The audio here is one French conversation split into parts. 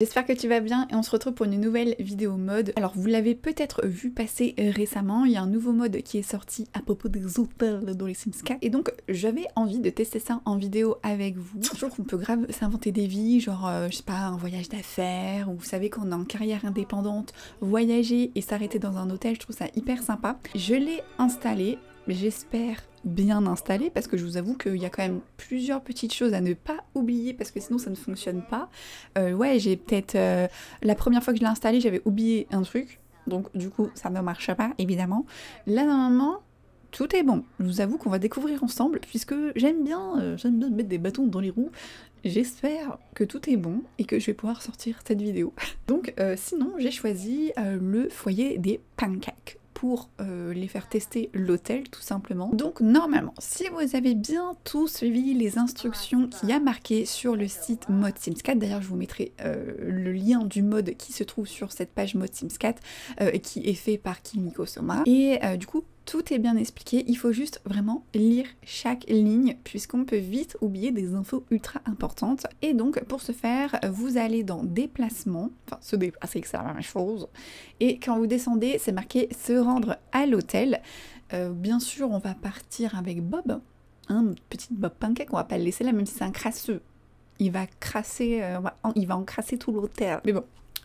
J'espère que tu vas bien et on se retrouve pour une nouvelle vidéo mode. Alors vous l'avez peut-être vu passer récemment, il y a un nouveau mode qui est sorti à propos des hôtels dans les Sims 4 et donc j'avais envie de tester ça en vidéo avec vous. Je trouve qu'on peut grave s'inventer des vies, genre euh, je sais pas, un voyage d'affaires ou vous savez qu'on est en carrière indépendante, voyager et s'arrêter dans un hôtel, je trouve ça hyper sympa. Je l'ai installé, j'espère bien installé parce que je vous avoue qu'il y a quand même plusieurs petites choses à ne pas oublier parce que sinon ça ne fonctionne pas. Euh, ouais, j'ai peut-être... Euh, la première fois que je l'ai installé, j'avais oublié un truc. Donc du coup, ça ne marche pas, évidemment. Là, normalement, tout est bon. Je vous avoue qu'on va découvrir ensemble puisque j'aime bien, euh, j'aime bien mettre des bâtons dans les roues. J'espère que tout est bon et que je vais pouvoir sortir cette vidéo. Donc sinon, j'ai choisi le foyer des pancakes pour euh, les faire tester l'hôtel tout simplement. Donc normalement, si vous avez bien tout suivi les instructions qu'il y a marquées sur le site Mode Sims 4, d'ailleurs je vous mettrai euh, le lien du mode qui se trouve sur cette page Mode Sims 4 euh, qui est fait par Kimiko Soma. Et du coup, tout est bien expliqué, il faut juste vraiment lire chaque ligne puisqu'on peut vite oublier des infos ultra importantes. Et donc pour ce faire, vous allez dans déplacement, enfin se déplacer, c'est la même chose. Et quand vous descendez, c'est marqué se rendre à l'hôtel. Euh, bien sûr, on va partir avec Bob, hein, petit Bob Pancake, on va pas le laisser là même si c'est un crasseux. Il va crasser, euh, il va encrasser tout l'hôtel. Mais bon,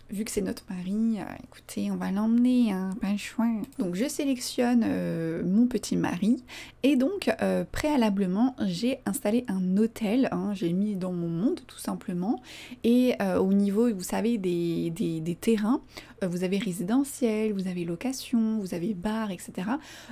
vu que c'est notre mari, euh, écoutez, on va l'emmener, hein, pas le choix. Donc je sélectionne euh, mon petit mari et donc euh, préalablement j'ai installé un hôtel, hein, j'ai mis dans mon monde tout simplement et au niveau, vous savez, des, des terrains, vous avez résidentiel, vous avez location, vous avez bar, etc.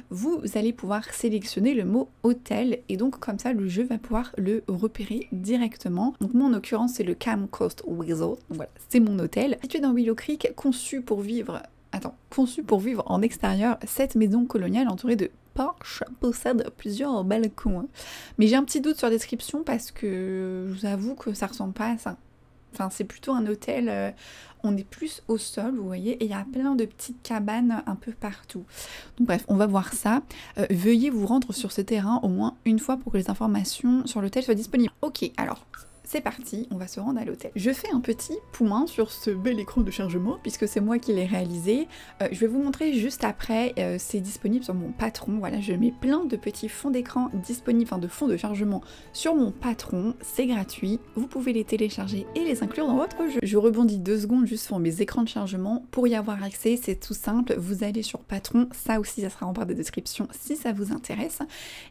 Vous allez pouvoir sélectionner le mot hôtel et donc comme ça le jeu va pouvoir le repérer directement. Donc moi en l'occurrence c'est le Cam Coast Resort, donc voilà, c'est mon hôtel. Situé dans Willow Creek, conçu pour vivre Attends, conçu pour vivre en extérieur, cette maison coloniale entourée de porches possède plusieurs balcons. Mais j'ai un petit doute sur la description parce que je vous avoue que ça ressemble pas à ça. Enfin, c'est plutôt un hôtel, euh, on est plus au sol, vous voyez, et il y a plein de petites cabanes un peu partout. Donc bref, on va voir ça. Euh, veuillez vous rendre sur ce terrain au moins une fois pour que les informations sur l'hôtel soient disponibles. Ok, alors, c'est parti, on va se rendre à l'hôtel. Je fais un petit point sur ce bel écran de chargement puisque c'est moi qui l'ai réalisé. Euh, je vais vous montrer juste après, euh, c'est disponible sur mon patron. Voilà, je mets plein de petits fonds d'écran disponibles, enfin de fonds de chargement sur mon patron. C'est gratuit, vous pouvez les télécharger et les inclure dans votre jeu. Je rebondis deux secondes juste sur mes écrans de chargement. Pour y avoir accès, c'est tout simple, vous allez sur patron, ça aussi ça sera en barre de description si ça vous intéresse.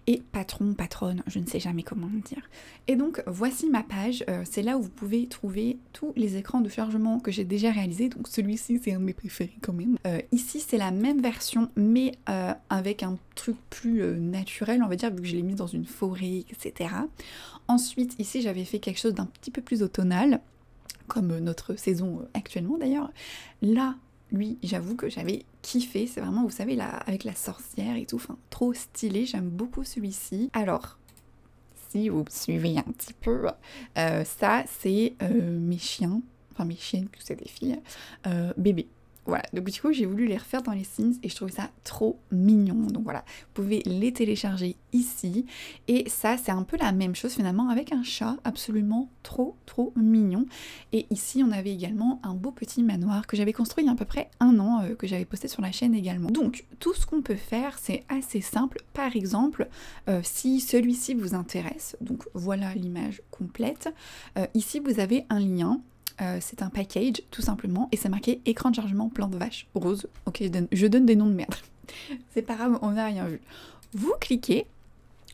Et patron, patronne, je ne sais jamais comment le dire. Et donc voici ma page euh, c'est là où vous pouvez trouver tous les écrans de chargement que j'ai déjà réalisés. Donc celui-ci, c'est un de mes préférés quand même. Euh, ici, c'est la même version, mais euh, avec un truc plus naturel, on va dire, vu que je l'ai mis dans une forêt, etc. Ensuite, ici, j'avais fait quelque chose d'un petit peu plus automnal, comme notre saison actuellement d'ailleurs. Là, lui, j'avoue que j'avais kiffé. C'est vraiment, vous savez, là, avec la sorcière et tout, trop stylé. J'aime beaucoup celui-ci. Alors, vous suivez un petit peu, euh, ça c'est euh, mes chiens, enfin mes chiennes, que c'est des filles, euh, bébés. Voilà, donc du coup j'ai voulu les refaire dans les Sims et je trouvais ça trop mignon. Donc voilà, vous pouvez les télécharger ici. Et ça c'est un peu la même chose finalement avec un chat absolument trop trop mignon. Et ici on avait également un beau petit manoir que j'avais construit il y a à peu près un an, euh, que j'avais posté sur la chaîne également. Donc tout ce qu'on peut faire c'est assez simple. Par exemple, euh, si celui-ci vous intéresse, donc voilà l'image complète, euh, ici vous avez un lien euh, c'est un package tout simplement et c'est marqué écran de chargement plante vache rose. Ok, je donne, des noms de merde. c'est pas grave, on n'a rien vu. Vous cliquez,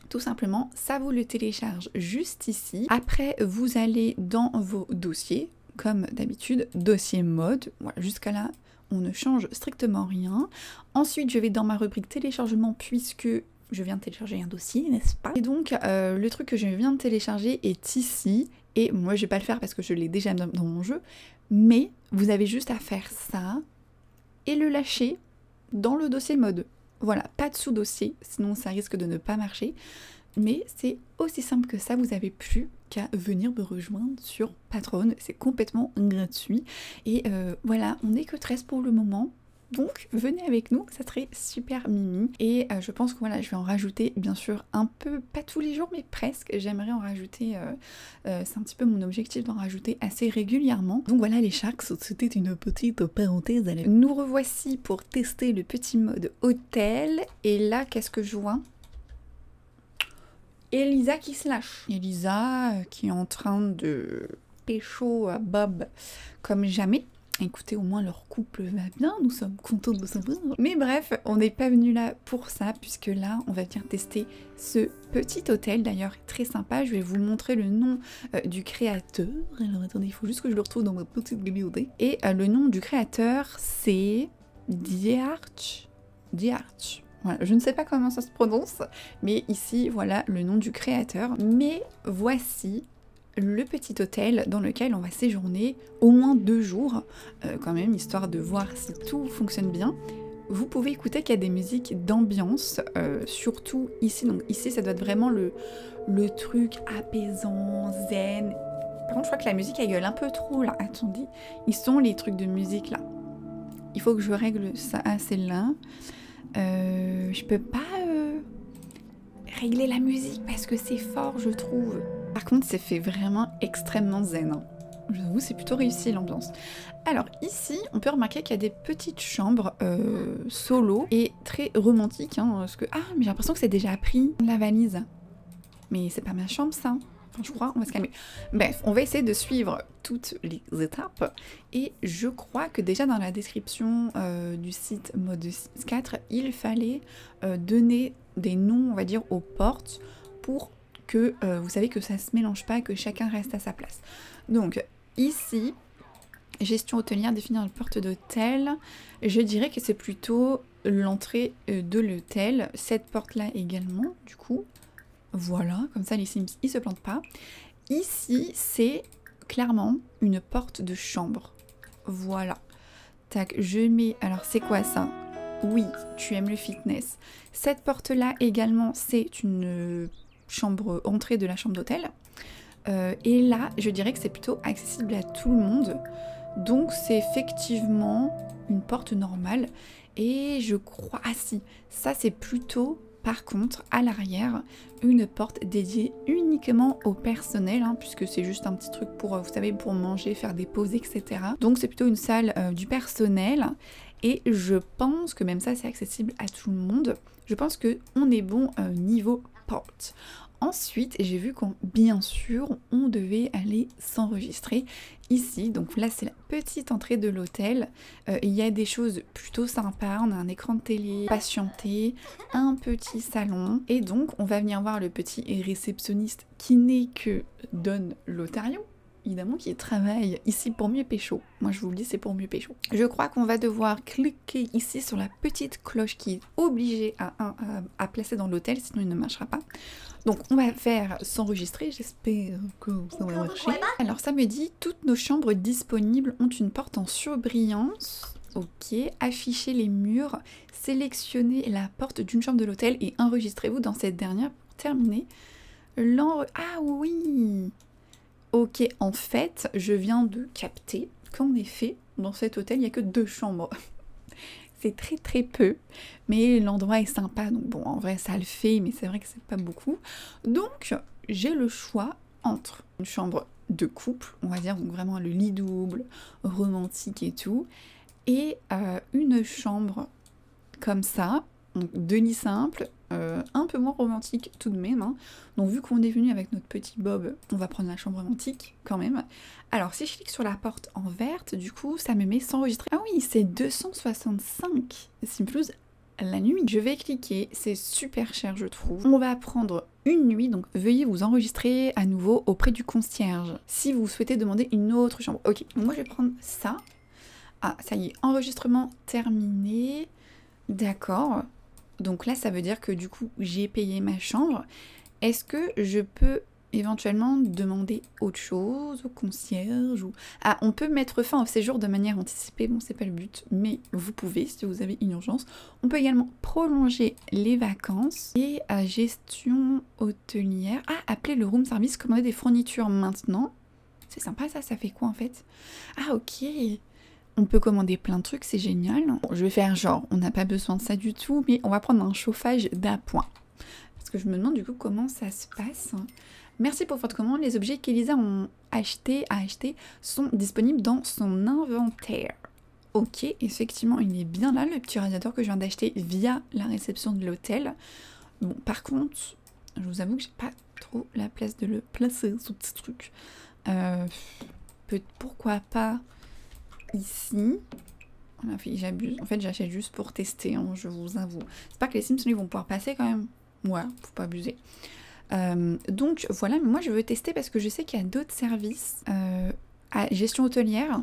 tout simplement, ça vous le télécharge juste ici. Après, vous allez dans vos dossiers, comme d'habitude, dossier mode. Jusqu'à là, on ne change strictement rien. Ensuite, je vais dans ma rubrique téléchargement puisque je viens de télécharger un dossier, n'est-ce pas? Et donc, euh, le truc que je viens de télécharger est ici et moi, je vais pas le faire parce que je l'ai déjà dans mon jeu. Mais vous avez juste à faire ça et le lâcher dans le dossier mode. Voilà, pas de sous-dossier, sinon ça risque de ne pas marcher. Mais c'est aussi simple que ça, vous avez plus qu'à venir me rejoindre sur Patreon, c'est complètement gratuit. Et euh, voilà, on n'est que 13 pour le moment, Donc venez avec nous, ça serait super mimi. Et euh, je pense que voilà, je vais en rajouter bien sûr un peu, pas tous les jours, mais presque. J'aimerais en rajouter, euh, euh, c'est un petit peu mon objectif d'en rajouter assez régulièrement. Donc voilà les sharks, c'était une petite parenthèse. Nous revoici pour tester le petit mode hôtel. Et là, qu'est-ce que je vois? Elisa qui se lâche. Elisa qui est en train de pécho à Bob comme jamais. Écoutez, au moins leur couple va bien, nous sommes contents de savoir. Mais bref, on n'est pas venu là pour ça, puisque là, on va venir tester ce petit hôtel, d'ailleurs très sympa. Je vais vous montrer le nom euh, du créateur. Alors attendez, il faut juste que je le retrouve dans ma petite bibliothèque. Et euh, le nom du créateur, c'est Diarch. Diarch. Voilà, je ne sais pas comment ça se prononce, mais ici, voilà le nom du créateur. Mais voici le petit hôtel dans lequel on va séjourner au moins deux jours, euh, quand même, histoire de voir si tout fonctionne bien. Vous pouvez écouter qu'il y a des musiques d'ambiance, euh, surtout ici. Donc ici, ça doit être vraiment le, le truc apaisant, zen. Par contre, je crois que la musique, elle gueule un peu trop là. Attendez, ils sont les trucs de musique là. Il faut que je règle ça à celle-là. Euh, je peux pas régler la musique parce que c'est fort, je trouve. Par contre, c'est fait vraiment extrêmement zen. Hein. Je vous c'est plutôt réussi l'ambiance. Alors ici, on peut remarquer qu'il y a des petites chambres euh, solo et très romantiques. Hein, que ah, mais j'ai l'impression que c'est déjà pris la valise. Mais c'est pas ma chambre ça. Enfin, je crois, on va se calmer. Bref, on va essayer de suivre toutes les étapes. Et je crois que déjà dans la description euh, du site Mode 4, il fallait euh, donner des noms, on va dire, aux portes pour que euh, vous savez que ça se mélange pas, que chacun reste à sa place. Donc ici, gestion hôtelière, définir une porte d'hôtel, je dirais que c'est plutôt l'entrée euh, de l'hôtel, cette porte-là également, du coup. Voilà, comme ça les Sims, ils se plantent pas. Ici, c'est clairement une porte de chambre. Voilà. Tac, je mets... Alors, c'est quoi ça? Oui, tu aimes le fitness. Cette porte-là également, c'est une chambre, entrée de la chambre d'hôtel. Euh, et là, je dirais que c'est plutôt accessible à tout le monde. Donc c'est effectivement une porte normale. Et je crois... Ah si, ça c'est plutôt par contre, à l'arrière, une porte dédiée uniquement au personnel, hein, puisque c'est juste un petit truc pour, euh, vous savez, pour manger, faire des pauses, etc. Donc c'est plutôt une salle euh, du personnel. Et je pense que même ça, c'est accessible à tout le monde. Je pense que on est bon niveau Ensuite, j'ai vu qu'on, bien sûr, on devait aller s'enregistrer ici. Donc là, c'est la petite entrée de l'hôtel. Euh, il y a des choses plutôt sympas. On a un écran de télé, patienté, un petit salon. Et donc, on va venir voir le petit réceptionniste qui n'est que Don Lotario évidemment, qui travaille ici pour mieux pécho. Moi, je vous le dis, c'est pour mieux pécho. Je crois qu'on va devoir cliquer ici sur la petite cloche qui est obligée à, à, placer dans l'hôtel, sinon il ne marchera pas. Donc, on va faire s'enregistrer. J'espère que ça va marcher. Alors, ça me dit toutes nos chambres disponibles ont une porte en surbrillance. Ok, affichez les murs, sélectionnez la porte d'une chambre de l'hôtel et enregistrez-vous dans cette dernière pour terminer. Ah oui Ok, en fait, je viens de capter qu'en effet, dans cet hôtel, il n'y a que deux chambres. c'est très très peu, mais l'endroit est sympa, donc bon, en vrai, ça le fait, mais c'est vrai que c'est pas beaucoup. Donc, j'ai le choix entre une chambre de couple, on va dire, donc vraiment le lit double, romantique et tout, et euh, une chambre comme ça, donc deux lits simples, euh, un peu moins romantique tout de même. Hein. Donc vu qu'on est venu avec notre petit Bob, on va prendre la chambre romantique quand même. Alors si je clique sur la porte en verte, du coup ça me met s'enregistrer. Ah oui, c'est 265 plus la nuit. Je vais cliquer, c'est super cher je trouve. On va prendre une nuit, donc veuillez vous enregistrer à nouveau auprès du concierge. Si vous souhaitez demander une autre chambre. Ok, moi je vais prendre ça. Ah, ça y est, enregistrement terminé. D'accord. Donc là, ça veut dire que du coup, j'ai payé ma chambre. Est-ce que je peux éventuellement demander autre chose au concierge ou... Ah, on peut mettre fin au séjour de manière anticipée, bon c'est pas le but, mais vous pouvez si vous avez une urgence. On peut également prolonger les vacances et à gestion hôtelière. Ah, appeler le room service, commander des fournitures maintenant. C'est sympa ça, ça fait quoi en fait? Ah ok, On peut commander plein de trucs, c'est génial. Je vais faire genre, on n'a pas besoin de ça du tout, mais on va prendre un chauffage d'appoint. Parce que je me demande du coup comment ça se passe. Merci pour votre commande. Les objets qu'Elisa ont acheté sont disponibles dans son inventaire. Ok, effectivement, il est bien là, le petit radiateur que je viens d'acheter via la réception de l'hôtel. Bon, par contre, je vous avoue que j'ai pas trop la place de le placer, ce petit truc. Euh, pourquoi pas ici j'abuse. En fait, j'achète juste pour tester, hein, je vous avoue. Pas que les Sims, ils vont pouvoir passer quand même. Ouais, faut pas abuser. Euh, donc voilà, mais moi je veux tester parce que je sais qu'il y a d'autres services euh, à gestion hôtelière.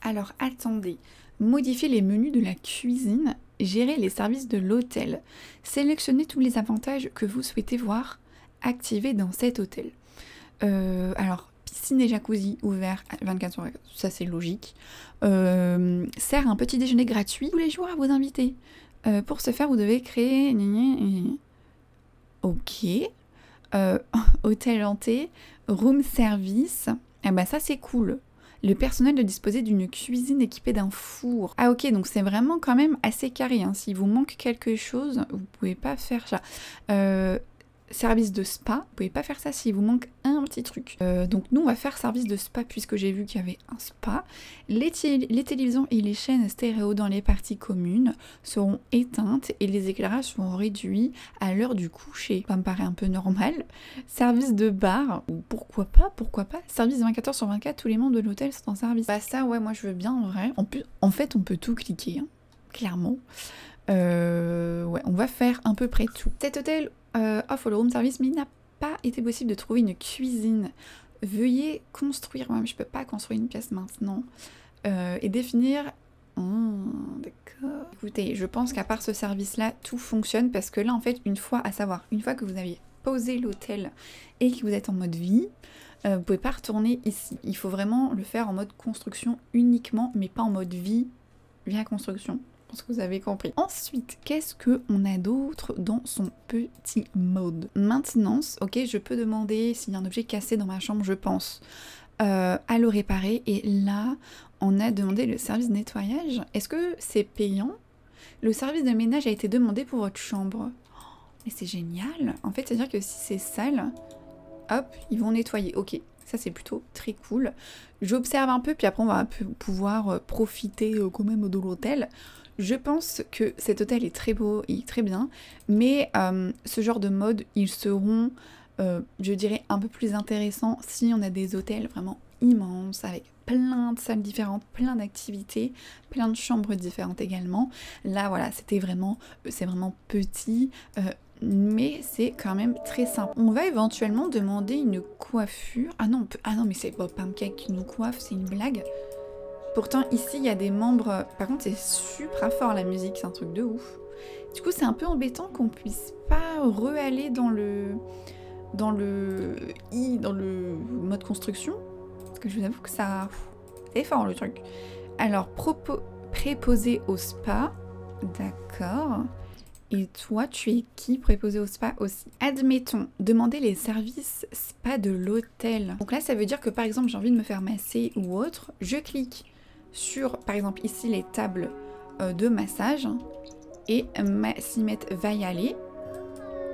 Alors attendez, modifier les menus de la cuisine, gérer les services de l'hôtel, sélectionner tous les avantages que vous souhaitez voir activés dans cet hôtel. Euh, alors piscine et jacuzzi ouvert 24 sur 24, ça c'est logique. sert un petit déjeuner gratuit tous les jours à vos invités. pour ce faire, vous devez créer. Ok. Euh, hôtel hanté, room service. Eh ben ça c'est cool. Le personnel de disposer d'une cuisine équipée d'un four. Ah ok, donc c'est vraiment quand même assez carré. Hein. S'il vous manque quelque chose, vous pouvez pas faire ça. Euh, service de spa, vous pouvez pas faire ça s'il vous manque un petit truc. Euh, donc nous on va faire service de spa puisque j'ai vu qu'il y avait un spa. Les, télévisions et les chaînes stéréo dans les parties communes seront éteintes et les éclairages seront réduits à l'heure du coucher. Ça me paraît un peu normal. Service de bar, pourquoi pas, pourquoi pas. Service 24h sur 24, tous les membres de l'hôtel sont en service. Bah ça ouais moi je veux bien en vrai. En, plus, fait on peut tout cliquer, hein, clairement. Euh, ouais, on va faire à peu près tout. Cet hôtel euh, offre room service, mais il n'a pas été possible de trouver une cuisine. Veuillez construire, moi je peux pas construire une pièce maintenant, euh, et définir... Oh, d'accord. Écoutez, je pense qu'à part ce service-là, tout fonctionne parce que là, en fait, une fois, à savoir, une fois que vous avez posé l'hôtel et que vous êtes en mode vie, euh, vous pouvez pas retourner ici. Il faut vraiment le faire en mode construction uniquement, mais pas en mode vie via construction. Que vous avez compris. Ensuite, qu'est-ce qu'on a d'autre dans son petit mode? Maintenance, ok, je peux demander s'il y a un objet cassé dans ma chambre, je pense, euh, à le réparer. Et là, on a demandé le service de nettoyage. Est-ce que c'est payant? Le service de ménage a été demandé pour votre chambre. mais c'est génial En fait, c'est-à-dire que si c'est sale, hop, ils vont nettoyer. Ok, ça c'est plutôt très cool. J'observe un peu, puis après on va pouvoir euh, profiter euh, quand même de l'hôtel. Je pense que cet hôtel est très beau et très bien, mais euh, ce genre de mode, ils seront, euh, je dirais, un peu plus intéressants si on a des hôtels vraiment immenses avec plein de salles différentes, plein d'activités, plein de chambres différentes également. Là, voilà, c'était vraiment, euh, c'est vraiment petit, mais c'est quand même très simple. On va éventuellement demander une coiffure. Ah non, ah non, mais c'est Bob Pancake qui nous coiffe, c'est une blague. Pourtant, ici, il y a des membres... Par contre, c'est super fort la musique, c'est un truc de ouf. Du coup, c'est un peu embêtant qu'on puisse pas re-aller dans le... Dans le... I, dans le mode construction. Parce que je vous avoue que ça... C'est fort le truc. Alors, préposé au spa. D'accord. Et toi, tu es qui préposé au spa aussi? Admettons, demander les services spa de l'hôtel. Donc là, ça veut dire que par exemple, j'ai envie de me faire masser ou autre, je clique sur, par exemple, ici les tables euh, de massage et Simet va y aller.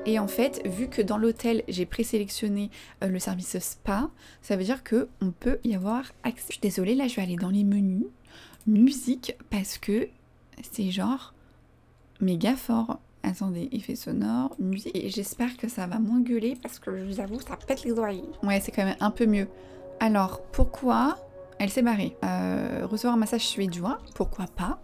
Et en fait, vu que dans l'hôtel, j'ai présélectionné euh, le service spa, ça veut dire que on peut y avoir accès. Je suis désolée, là, je vais aller dans les menus, musique, parce que c'est genre méga fort. Attendez, effet sonore, musique. Et j'espère que ça va moins gueuler parce que je vous avoue, ça pète les oreilles. Ouais, c'est quand même un peu mieux. Alors, pourquoi elle s'est barrée. Euh, recevoir un massage suédois, pourquoi pas?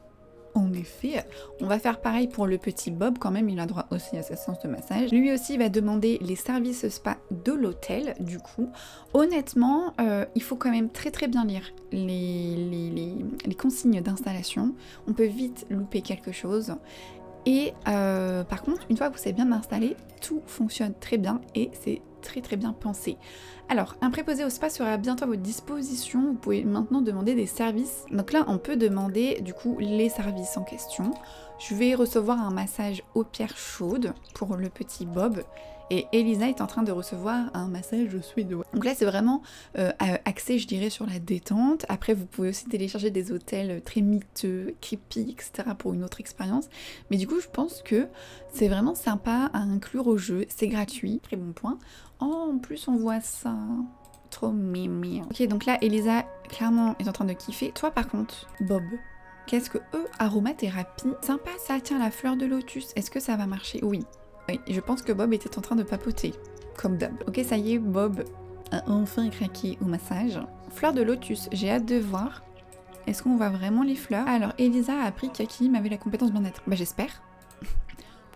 En effet, on va faire pareil pour le petit Bob, quand même il a droit aussi à sa séance de massage. Lui aussi va demander les services spa de l'hôtel, du coup. Honnêtement, euh, il faut quand même très très bien lire les, consignes d'installation. On peut vite louper quelque chose. Et euh, par contre, une fois que vous savez bien installé, tout fonctionne très bien et c'est très très bien pensé. Alors, un préposé au spa sera bientôt à votre disposition. Vous pouvez maintenant demander des services. Donc là, on peut demander du coup les services en question. Je vais recevoir un massage aux pierres chaudes pour le petit Bob. Et Elisa est en train de recevoir un massage suédois. Donc là c'est vraiment euh, axé je dirais sur la détente. Après vous pouvez aussi télécharger des hôtels très miteux, creepy, etc. pour une autre expérience. Mais du coup je pense que c'est vraiment sympa à inclure au jeu, c'est gratuit, très bon point. Oh, en plus on voit ça. Trop mimi. Ok, donc là, Elisa, clairement, est en train de kiffer. Toi, par contre, Bob, qu'est-ce que eux, aromathérapie? Sympa ça, tiens, la fleur de lotus. Est-ce que ça va marcher? Oui. Oui, je pense que Bob était en train de papoter, comme d'hab. Ok, ça y est, Bob a enfin craqué au massage. Fleur de lotus, j'ai hâte de voir. Est-ce qu'on voit vraiment les fleurs? Alors, Elisa a appris qu'Akim avait la compétence bien-être. Bah, j'espère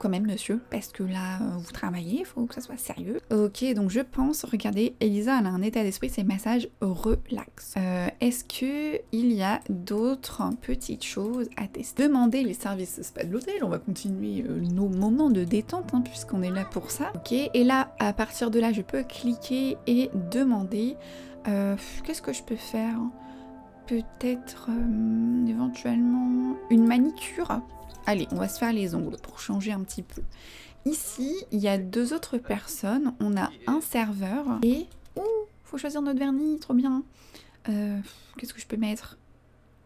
quand même, monsieur, parce que là, euh, vous travaillez, il faut que ça soit sérieux. Ok, donc je pense, regardez, Elisa, elle a un état d'esprit, c'est massage relax. Euh, est-ce que il y a d'autres petites choses à tester? Demandez les services spa de l'hôtel, on va continuer euh, nos moments de détente, hein, puisqu'on est là pour ça. Ok, et là, à partir de là, je peux cliquer et demander, qu'est-ce que je peux faire? Peut-être éventuellement une manicure? Allez, on va se faire les ongles pour changer un petit peu. Ici, il y a deux autres personnes. On a un serveur et... Ouh, faut choisir notre vernis, trop bien. Euh, Qu'est-ce que je peux mettre?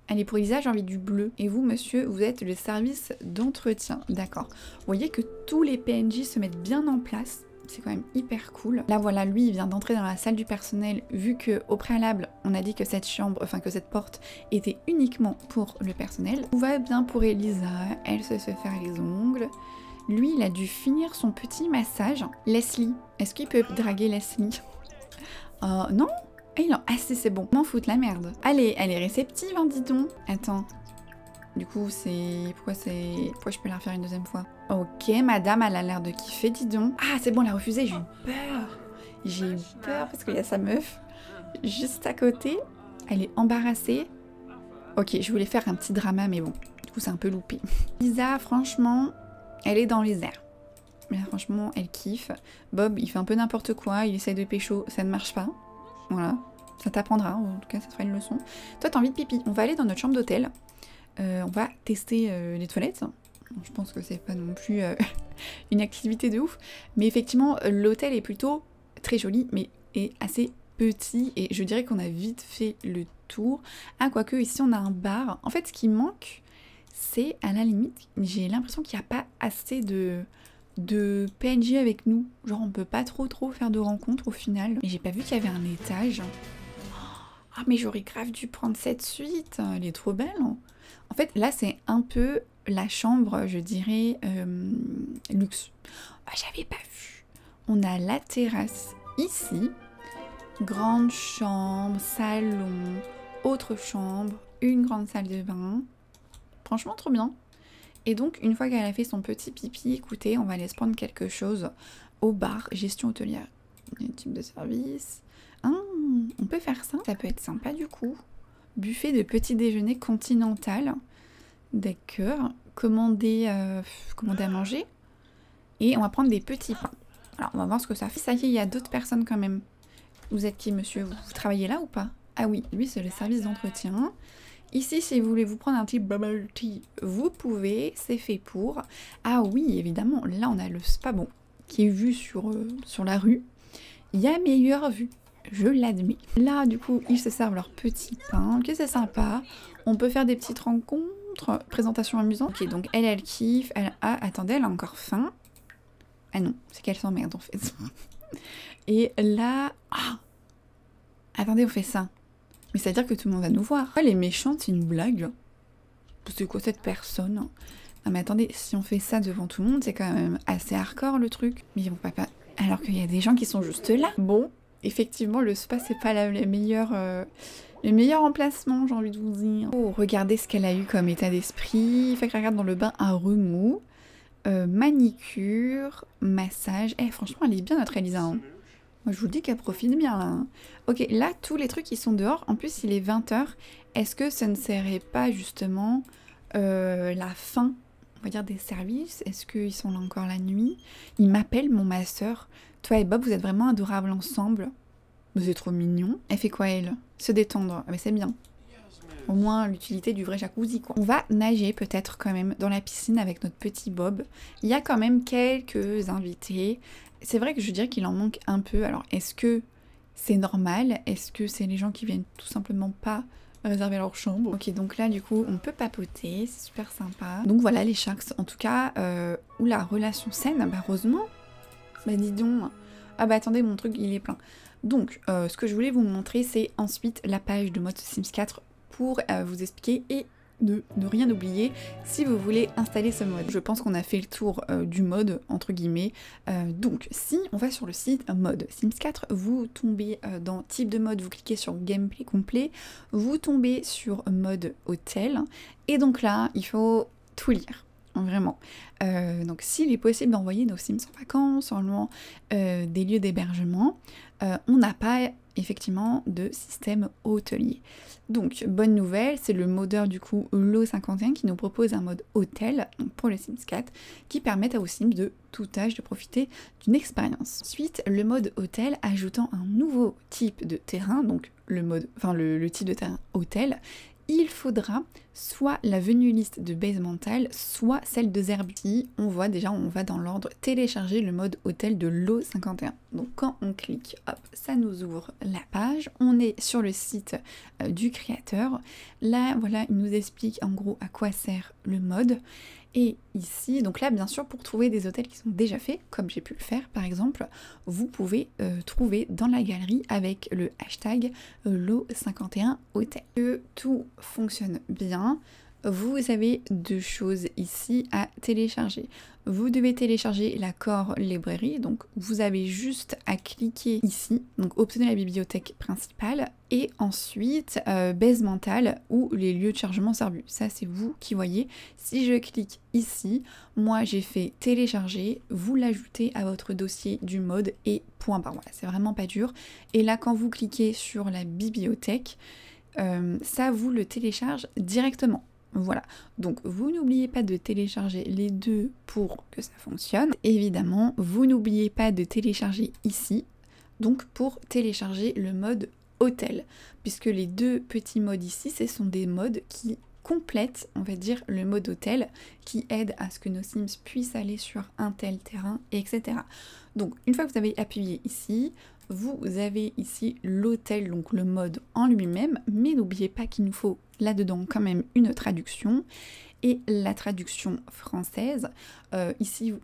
Allez, pour Lisa, j'ai envie du bleu. Et vous, monsieur, vous êtes le service d'entretien. D'accord. Vous voyez que tous les PNJ se mettent bien en place c'est quand même hyper cool. Là voilà, lui il vient d'entrer dans la salle du personnel vu que au préalable on a dit que cette chambre, enfin que cette porte était uniquement pour le personnel. Tout va bien pour Elisa, elle se fait faire les ongles. Lui il a dû finir son petit massage. Leslie, est-ce qu'il peut draguer Leslie? Euh, non ah, Ah si c'est bon, m'en foutre la merde. Allez, elle est réceptive hein, dis. Attends, du coup, c'est... Pourquoi c'est... Pourquoi je peux la refaire une deuxième fois? Ok, madame, elle a l'air de kiffer, dis donc. Ah, c'est bon, elle a refusé, j'ai eu peur. J'ai eu peur parce qu'il y a sa meuf juste à côté. Elle est embarrassée. Ok, je voulais faire un petit drama, mais bon, du coup, c'est un peu loupé. Lisa, franchement, elle est dans les airs. Mais franchement, elle kiffe. Bob, il fait un peu n'importe quoi, il essaie de pécho, ça ne marche pas. Voilà, ça t'apprendra, en tout cas, ça te fera une leçon. Toi, t'as envie de pipi. On va aller dans notre chambre d'hôtel. Euh, on va tester euh, les toilettes. Je pense que c'est pas non plus euh, une activité de ouf. Mais effectivement, l'hôtel est plutôt très joli, mais est assez petit. Et je dirais qu'on a vite fait le tour. Ah, quoique ici on a un bar. En fait, ce qui manque, c'est à la limite, j'ai l'impression qu'il n'y a pas assez de de PNJ avec nous. Genre on peut pas trop trop faire de rencontres au final. Et j'ai pas vu qu'il y avait un étage. Ah mais j'aurais grave dû prendre cette suite. Elle est trop belle. En fait, là, c'est un peu la chambre, je dirais, euh, luxe. Ah, J'avais pas vu. On a la terrasse ici. Grande chambre, salon, autre chambre, une grande salle de bain. Franchement, trop bien. Et donc, une fois qu'elle a fait son petit pipi, écoutez, on va aller se prendre quelque chose au bar, gestion hôtelière. Type de service. Ah, on peut faire ça. Ça peut être sympa du coup buffet de petit déjeuner continental. D'accord. Commander, euh, commander à manger. Et on va prendre des petits pains. Alors, on va voir ce que ça fait. Ça y est, il y a d'autres personnes quand même. Vous êtes qui, monsieur? Vous, travaillez là ou pas? Ah oui, lui, c'est le service d'entretien. Ici, si vous voulez vous prendre un petit bubble tea, vous pouvez, c'est fait pour. Ah oui, évidemment, là, on a le spa, bon, qui est vu sur, euh, sur la rue. Il y a meilleure vue je l'admets. Là, du coup, ils se servent leur petit pain, ok, c'est sympa. On peut faire des petites rencontres, présentation amusante. Ok, donc elle, elle kiffe, elle a... Attendez, elle a encore faim. Ah non, c'est qu'elle s'emmerde en fait. Et là... Ah Attendez, on fait ça. Mais c'est-à-dire que tout le monde va nous voir. Elle est méchante, c'est une blague. C'est quoi cette personne? Non mais attendez, si on fait ça devant tout le monde, c'est quand même assez hardcore le truc. Mais ils vont pas... Alors qu'il y a des gens qui sont juste là. Bon, effectivement, le spa, c'est pas la, les meilleurs, euh, les meilleurs emplacements, j'ai envie de vous dire. Oh, regardez ce qu'elle a eu comme état d'esprit. Fait qu'elle regarde dans le bain à remous. Euh, manicure, massage. Eh, franchement, elle est bien notre Elisa. Hein. Moi, je vous dis qu'elle profite bien là. Hein. Ok, là, tous les trucs qui sont dehors. En plus, il est 20h. Est-ce que ça ne serait pas justement euh, la fin on va dire des services? Est-ce qu'ils sont là encore la nuit? Il m'appelle mon masseur. Toi et Bob, vous êtes vraiment adorables ensemble. Vous êtes trop mignon. Elle fait quoi, elle? Se détendre. Ah, mais c'est bien. au moins l'utilité du vrai jacuzzi quoi. On va nager peut-être quand même dans la piscine avec notre petit Bob. Il y a quand même quelques invités. C'est vrai que je dirais qu'il en manque un peu. Alors est-ce que c'est normal? Est-ce que c'est les gens qui viennent tout simplement pas réserver leur chambre? Ok donc là du coup on peut papoter, c'est super sympa. Donc voilà les sharks en tout cas, euh, ou la relation saine, bah heureusement. Bah dis donc. Ah bah attendez mon truc il est plein. Donc, euh, ce que je voulais vous montrer, c'est ensuite la page de mode Sims 4 pour euh, vous expliquer et de ne rien oublier si vous voulez installer ce mode. Je pense qu'on a fait le tour euh, du mode, entre guillemets. donc, si on va sur le site mode Sims 4, vous tombez dans type de mode, vous cliquez sur gameplay complet, vous tombez sur mode hôtel, et donc là, il faut tout lire vraiment. donc s'il est possible d'envoyer nos Sims en vacances, en euh, des lieux d'hébergement, euh, on n'a pas effectivement de système hôtelier. Donc bonne nouvelle, c'est le modeur du coup Lo51 qui nous propose un mode hôtel pour le Sims 4 qui permet à vos Sims de tout âge de profiter d'une expérience. Ensuite, le mode hôtel ajoutant un nouveau type de terrain, donc le mode, enfin le type de terrain hôtel il faudra soit la venue liste de base mentale, soit celle de Zerbi. On voit déjà, on va dans l'ordre télécharger le mode hôtel de l'O51. Donc quand on clique, hop, ça nous ouvre la page. On est sur le site euh, du créateur. Là, voilà, il nous explique en gros à quoi sert le mode. Et ici, donc là, bien sûr, pour trouver des hôtels qui sont déjà faits, comme j'ai pu le faire par exemple, vous pouvez euh, trouver dans la galerie avec le hashtag euh, LO51 hôtel. Que tout fonctionne bien, vous avez deux choses ici à télécharger. Vous devez télécharger la Core Library, donc vous avez juste à cliquer ici, donc obtenir la bibliothèque principale, et ensuite euh, base mentale ou les lieux de chargement servus. Ça c'est vous qui voyez. Si je clique ici, moi j'ai fait télécharger, vous l'ajoutez à votre dossier du mode et point voilà, c'est vraiment pas dur. Et là quand vous cliquez sur la bibliothèque, euh, ça vous le télécharge directement. Voilà, donc vous n'oubliez pas de télécharger les deux pour que ça fonctionne. Évidemment, vous n'oubliez pas de télécharger ici, donc pour télécharger le mode hôtel, puisque les deux petits modes ici, ce sont des modes qui complètent, on va dire, le mode hôtel, qui aident à ce que nos Sims puissent aller sur un tel terrain, etc. Donc une fois que vous avez appuyé ici, vous avez ici l'hôtel, donc le mode en lui-même, mais n'oubliez pas qu'il nous faut là-dedans quand même une traduction. Et la traduction française, euh, ici,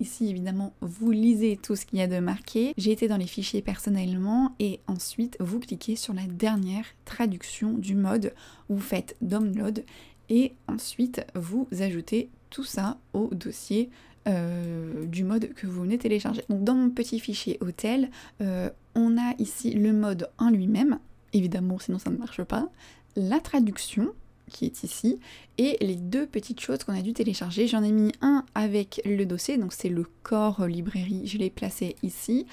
ici évidemment vous lisez tout ce qu'il y a de marqué. J'ai été dans les fichiers personnellement et ensuite vous cliquez sur la dernière traduction du mode, vous faites download et ensuite vous ajoutez tout ça au dossier euh, du mode que vous venez télécharger. Donc dans mon petit fichier hôtel, euh, on a ici le mode en lui-même, évidemment sinon ça ne marche pas, la traduction qui est ici, et les deux petites choses qu'on a dû télécharger. J'en ai mis un avec le dossier, donc c'est le corps librairie, je l'ai placé ici.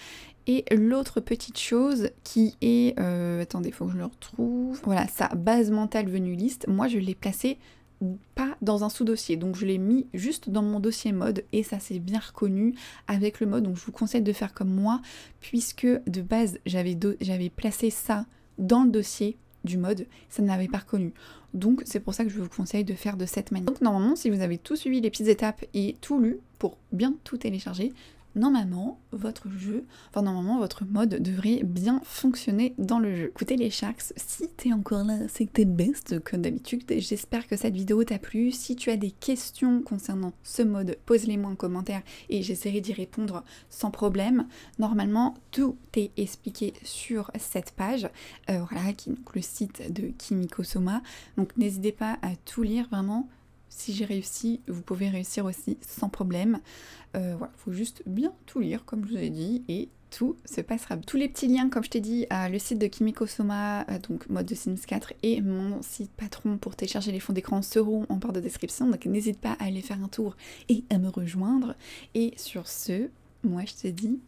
Et l'autre petite chose qui est... Euh, attendez, faut que je le retrouve. Voilà, sa base mentale venue liste, moi je l'ai placé pas dans un sous-dossier. Donc je l'ai mis juste dans mon dossier mode et ça c'est bien reconnu avec le mode. Donc je vous conseille de faire comme moi puisque de base j'avais placé ça dans le dossier du mode, ça n'avait pas reconnu. Donc c'est pour ça que je vous conseille de faire de cette manière. Donc normalement si vous avez tout suivi les petites étapes et tout lu pour bien tout télécharger, normalement, votre jeu, enfin normalement, votre mode devrait bien fonctionner dans le jeu. Écoutez les Sharks, si t'es encore là, c'est que t'es best comme d'habitude. J'espère que cette vidéo t'a plu. Si tu as des questions concernant ce mode, pose-les-moi en commentaire et j'essaierai d'y répondre sans problème. Normalement, tout est expliqué sur cette page, euh, voilà, qui est le site de Kimiko Soma. Donc n'hésitez pas à tout lire vraiment si j'ai réussi, vous pouvez réussir aussi sans problème. Euh, voilà, faut juste bien tout lire, comme je vous ai dit, et tout se passera. Tous les petits liens, comme je t'ai dit, à le site de Kimiko Soma, euh, donc mode de Sims 4, et mon site patron pour télécharger les fonds d'écran seront en barre de description, donc n'hésite pas à aller faire un tour et à me rejoindre. Et sur ce, moi je te dis